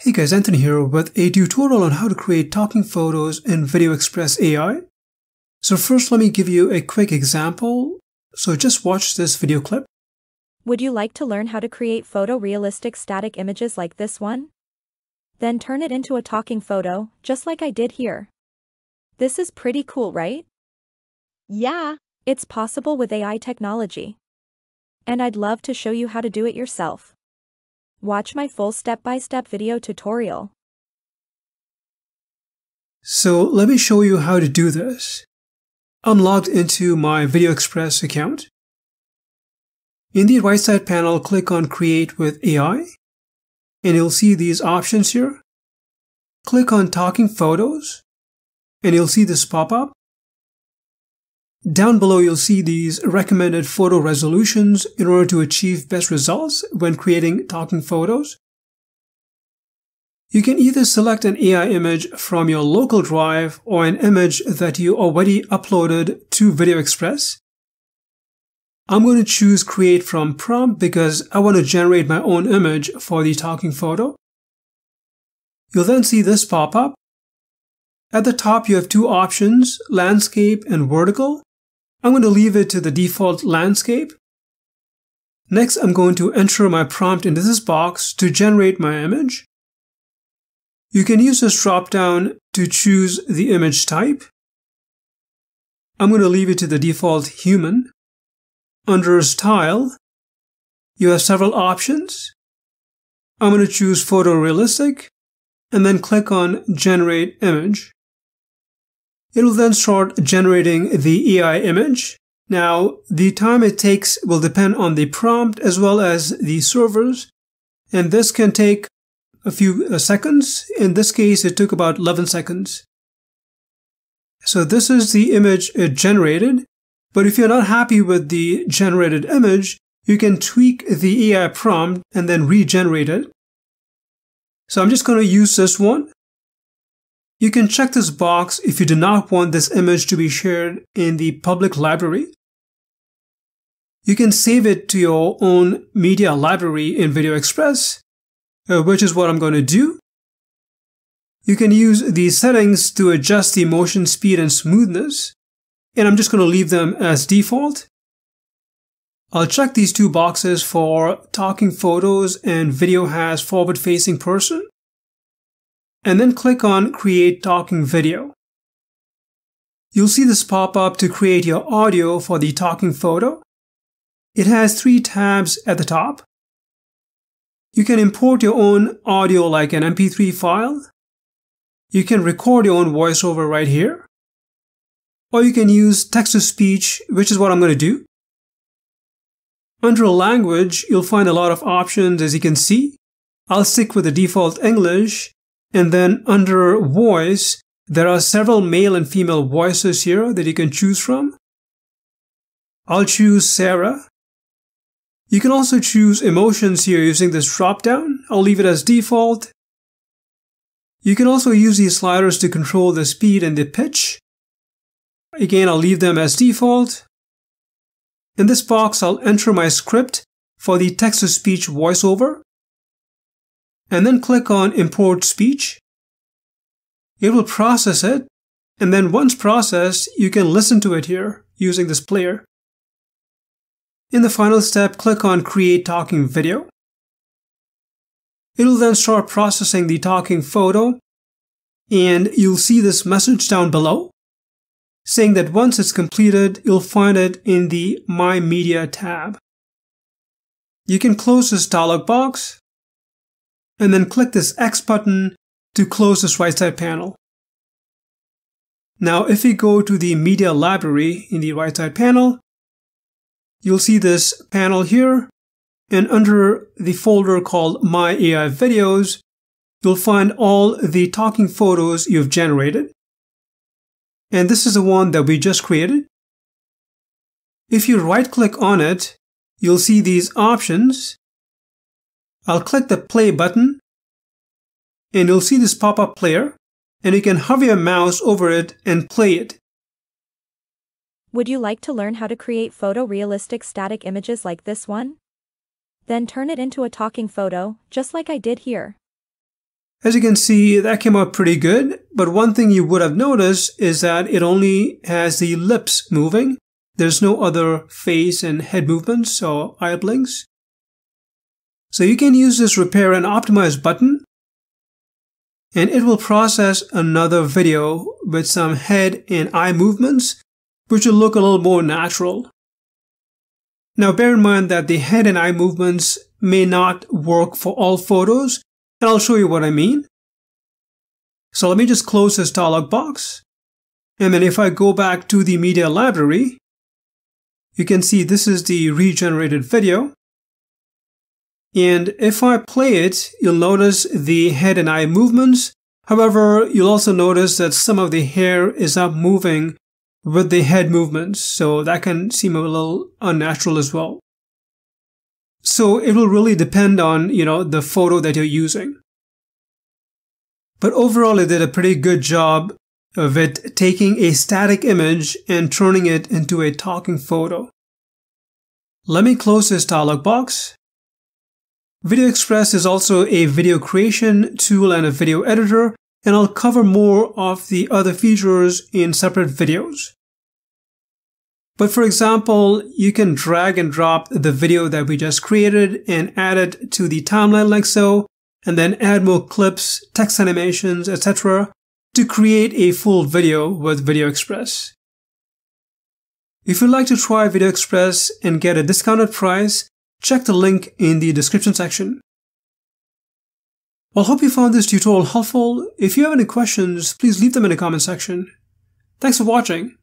Hey guys, Anthony here with a tutorial on how to create talking photos in VideoExpress AI. So first let me give you a quick example. So just watch this video clip. Would you like to learn how to create photorealistic static images like this one? Then turn it into a talking photo, just like I did here. This is pretty cool, right? Yeah, It's possible with AI technology. And I'd love to show you how to do it yourself. Watch my full step-by-step video tutorial. So let me show you how to do this. I'm logged into my VideoExpress account. In the right side panel, click on Create with AI, and you'll see these options here. Click on Talking Photos, and you'll see this pop up. Down below, you'll see these recommended photo resolutions in order to achieve best results when creating talking photos. You can either select an AI image from your local drive or an image that you already uploaded to VideoExpress. I'm going to choose create from prompt because I want to generate my own image for the talking photo. You'll then see this pop up. At the top, you have two options, landscape and vertical. I'm going to leave it to the default landscape. Next, I'm going to enter my prompt into this box to generate my image. You can use this drop down to choose the image type. I'm going to leave it to the default human. Under style, you have several options. I'm going to choose photorealistic and then click on generate image. It will then start generating the AI image. Now, the time it takes will depend on the prompt as well as the servers, and this can take a few uh, seconds. In this case, it took about 11 seconds. So this is the image it generated, but if you're not happy with the generated image, you can tweak the AI prompt and then regenerate it. So I'm just going to use this one. You can check this box if you do not want this image to be shared in the public library. You can save it to your own media library in VideoExpress, uh, which is what I'm going to do. You can use these settings to adjust the motion speed and smoothness, and I'm just going to leave them as default. I'll check these two boxes for talking photos and video has forward facing person and then click on Create Talking Video. You'll see this pop up to create your audio for the talking photo. It has three tabs at the top. You can import your own audio like an MP3 file. You can record your own voiceover right here. Or you can use text to speech, which is what I'm going to do. Under language, you'll find a lot of options as you can see. I'll stick with the default English and then under voice, there are several male and female voices here that you can choose from. I'll choose Sarah. You can also choose emotions here using this drop down. I'll leave it as default. You can also use these sliders to control the speed and the pitch. Again, I'll leave them as default. In this box, I'll enter my script for the text-to-speech voiceover and then click on import speech. It will process it, and then once processed, you can listen to it here using this player. In the final step, click on create talking video. It will then start processing the talking photo, and you'll see this message down below saying that once it's completed, you'll find it in the My Media tab. You can close this dialog box and then click this X button to close this right side panel. Now, if we go to the media library in the right side panel, you'll see this panel here, and under the folder called My AI Videos, you'll find all the talking photos you've generated. And this is the one that we just created. If you right click on it, you'll see these options I'll click the play button and you'll see this pop-up player and you can hover your mouse over it and play it. Would you like to learn how to create photorealistic static images like this one? Then turn it into a talking photo, just like I did here. As you can see, that came out pretty good, but one thing you would have noticed is that it only has the lips moving. There's no other face and head movements or eye blinks. So you can use this repair and optimize button and it will process another video with some head and eye movements which will look a little more natural. Now bear in mind that the head and eye movements may not work for all photos and I'll show you what I mean. So let me just close this dialog box. And then if I go back to the media library, you can see this is the regenerated video. And if I play it, you'll notice the head and eye movements. However, you'll also notice that some of the hair is not moving with the head movements, so that can seem a little unnatural as well. So it will really depend on, you know, the photo that you're using. But overall, it did a pretty good job of it taking a static image and turning it into a talking photo. Let me close this dialog box. VideoExpress is also a video creation tool and a video editor, and I'll cover more of the other features in separate videos. But for example, you can drag and drop the video that we just created and add it to the timeline like so, and then add more clips, text animations, etc. to create a full video with VideoExpress. If you'd like to try VideoExpress and get a discounted price, check the link in the description section. Well, hope you found this tutorial helpful. If you have any questions, please leave them in the comment section. Thanks for watching.